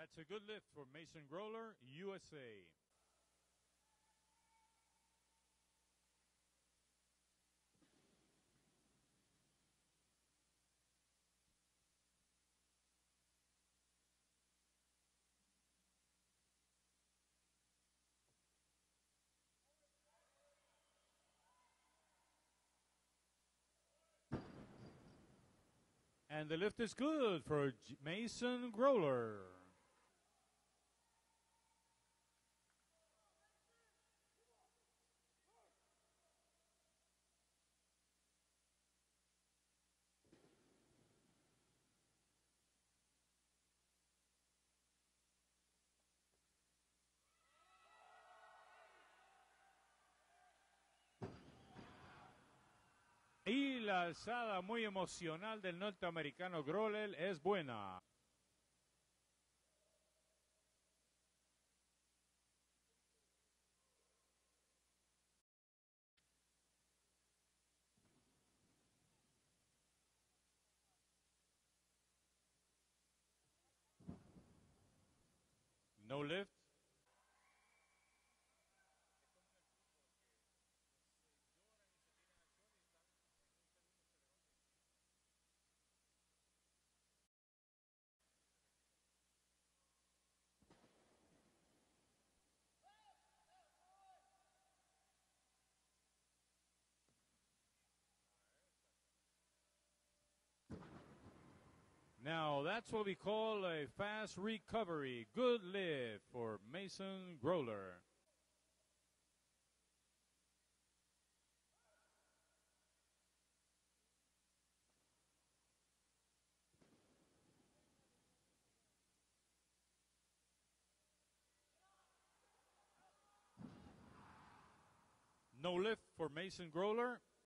That's a good lift for Mason Groehler, USA. And the lift is good for Mason Groehler. La alzada muy emocional del norteamericano Growler es buena. No lift. Now that's what we call a fast recovery. Good lift for Mason Groehler. No lift for Mason Groehler.